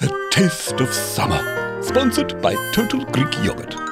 The taste of summer. Sponsored by Total Greek Yogurt.